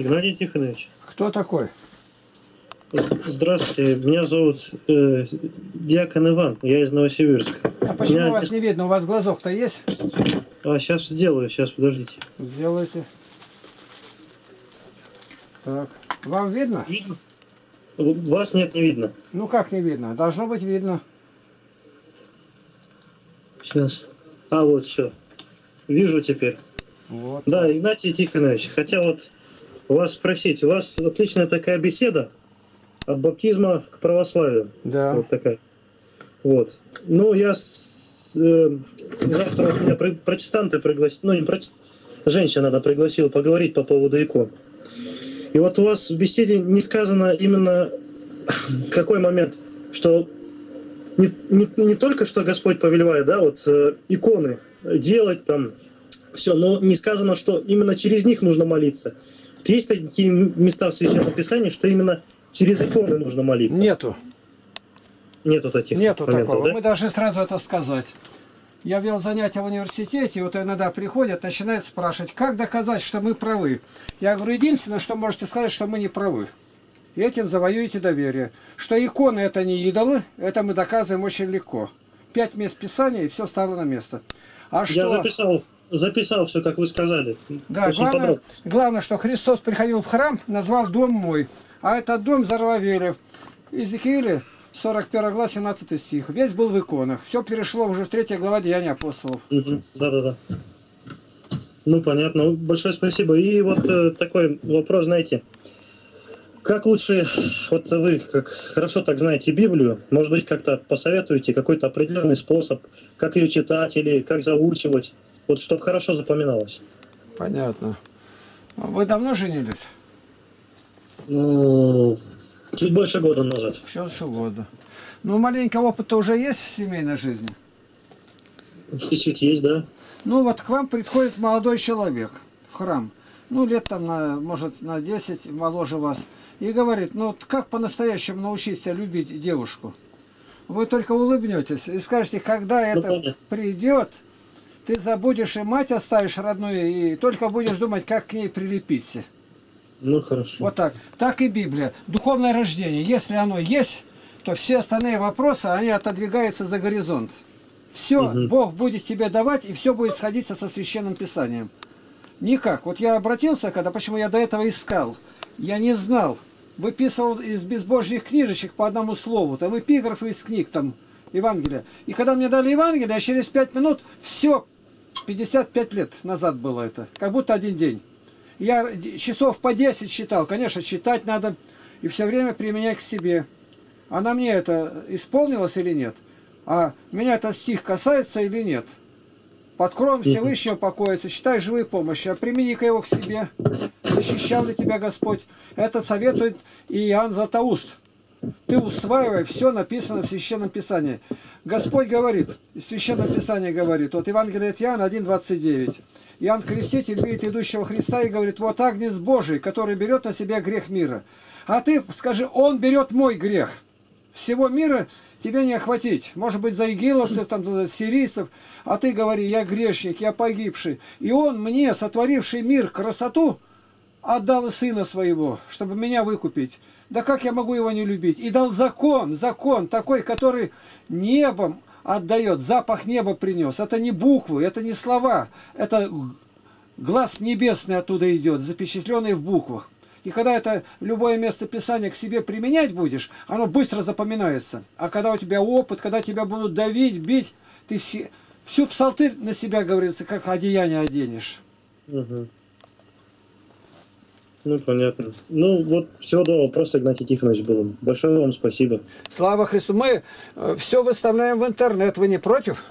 Игнатий Тихонович. Кто такой? Здравствуйте, меня зовут э, Дьякон Иван, я из Новосибирска. А почему Меня- вас не видно? У вас глазок-то есть? А, сейчас сделаю, сейчас, подождите. Сделайте. Так. Вам видно? Видно? Вас нет, не видно. Ну как не видно? Должно быть видно. Сейчас. А, вот все. Вижу теперь. Вот. Да, Игнатий Тихонович, хотя вот вас спросить, у вас отличная такая беседа от баптизма к православию. Да. Вот такая. Вот. Ну, я с- э, завтра меня про- протестанты пригласили, ну, не проте- женщина она пригласила поговорить по поводу икон. И вот у вас в беседе не сказано именно какой момент, что не, не, не только что Господь повелевает, да, вот э, иконы делать там, все, но не сказано, что именно через них нужно молиться. Есть такие места в Священном Писании, что именно через иконы нужно молиться? Нету. Нету таких Нету моментов, такого. да? Мы должны сразу это сказать. Я вел занятия в университете, и вот иногда приходят, начинают спрашивать, как доказать, что мы правы. Я говорю, единственное, что можете сказать, что мы не правы. И этим завоюете доверие. Что иконы это не идолы, это мы доказываем очень легко. Пять мест Писания, и все стало на место. А что... Я записал, записал все, как вы сказали. Да, Очень главное, подробно. главное, что Христос приходил в храм, назвал дом мой, а этот дом зарвавели. Иезекииля, 41 глава, 17 стих. Весь был в иконах. Все перешло уже в 3 глава Деяния апостолов. Да-да-да. Ну, понятно. Большое спасибо. И вот э, такой вопрос, знаете, как лучше, вот вы как хорошо так знаете Библию, может быть, как-то посоветуете какой-то определенный способ, как ее читать или как заучивать, вот чтобы хорошо запоминалось. Понятно. Вы давно женились? Ну, чуть больше года назад. Еще еще года. Ну, маленько опыта уже есть в семейной жизни? Чуть-чуть есть, да? Ну, вот к вам приходит молодой человек в храм. Ну, лет там, на, может, на 10 моложе вас. И говорит, ну, вот как по-настоящему научиться любить девушку? Вы только улыбнетесь и скажете, когда это понятно. придет, ты забудешь и мать оставишь родную, и только будешь думать, как к ней прилепиться. Ну, хорошо. Вот так. Так и Библия. Духовное рождение. Если оно есть, то все остальные вопросы, они отодвигаются за горизонт. Все, Мгм. Бог будет тебе давать, и все будет сходиться со Священным Писанием. Никак. Вот я обратился, когда, почему я до этого искал. Я не знал. Выписывал из безбожьих книжечек по одному слову. Там эпиграфы из книг, там, Евангелия. И когда мне дали Евангелие, а через пять минут все, 55 лет назад было это. Как будто один день. Я часов по 10 считал. Конечно, читать надо и все время применять к себе. А на мне это исполнилось или нет? А меня этот стих касается или нет? Под кровом Всевышнего покоится, считай живой помощи, а примени-ка его к себе. Защищал ли тебя Господь? Это советует и Иоанн Златоуст. Ты усваивай, все написано в Священном Писании. Господь говорит, Священное Писание говорит, вот Евангелие от Иоанна 1.29. Иоанн Креститель видит идущего Христа и говорит, вот Агнец Божий, который берет на себя грех мира. А ты скажи, он берет мой грех. Всего мира тебе не охватить. Может быть, за игиловцев, там, за сирийцев. А ты говори, я грешник, я погибший. И он мне, сотворивший мир, красоту, отдал сына своего, чтобы меня выкупить. Да как я могу его не любить? И дал закон, закон такой, который небом отдает, запах неба принес. Это не буквы, это не слова, это глаз небесный оттуда идет, запечатленный в буквах. И когда это любое место Писания к себе применять будешь, оно быстро запоминается. А когда у тебя опыт, когда тебя будут давить, бить, ты все, всю псалтырь на себя, говорится, как одеяние оденешь. Мгм. Ну, понятно. Ну, вот всего доброго. Просто Игнатий Тихонович был. Большое вам спасибо. Слава Христу! Мы все выставляем в интернет. Вы не против?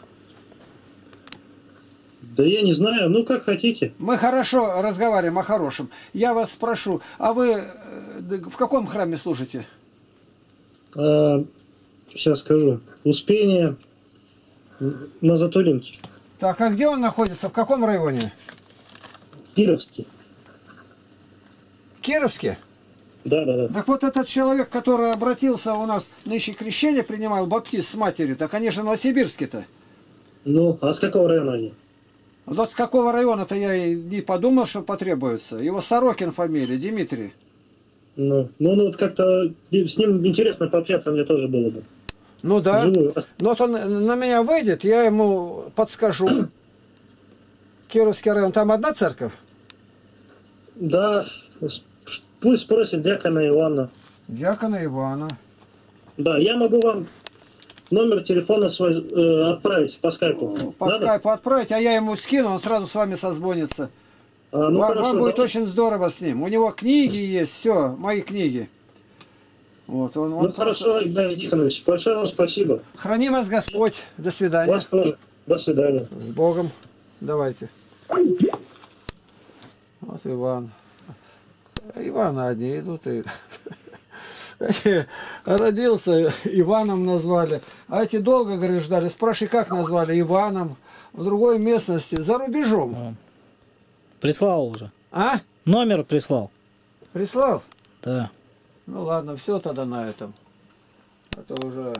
Да я не знаю, ну как хотите. Мы хорошо разговариваем о хорошем. Я вас спрошу, а вы э, в каком храме служите? А, сейчас скажу. Успение на Затулинке. Так, а где он находится? В каком районе? Кировский. Кировске? Да, да, да. Так вот этот человек, который обратился у нас, нынче крещение принимал, баптист с матерью, так они же Новосибирске-то. Ну, а с какого района они? Вот с какого района-то я и не подумал, что потребуется. Его Сорокин фамилия, Дмитрий. Ну, ну, ну вот как-то с ним интересно пообщаться мне тоже было бы. Ну да. Вживую. Ну вот он на меня выйдет, я ему подскажу. Кировский район, там одна церковь? Да, пусть спросит дьякона Ивана. Дьякона Ивана. Да, я могу вам номер телефона свой э, отправить по скайпу. По Надо? скайпу отправить, а я ему скину, он сразу с вами созвонится. А, ну вам, хорошо, вам будет давай. очень здорово с ним. У него книги есть, все, мои книги. Вот, он, он Ну хорошо, Игнатий Тихонович, большое вам спасибо. Храни вас Господь. До свидания. Вас тоже. До свидания. С Богом. Давайте. Вот Иван. Ивана одни идут и... Родился, Иваном назвали. А эти долго, говорит, ждали. Спрашивай, как назвали? Иваном. В другой местности, за рубежом. Вон. Прислал уже. А? Номер прислал. Прислал? Да. Ну ладно, все тогда на этом. Это уже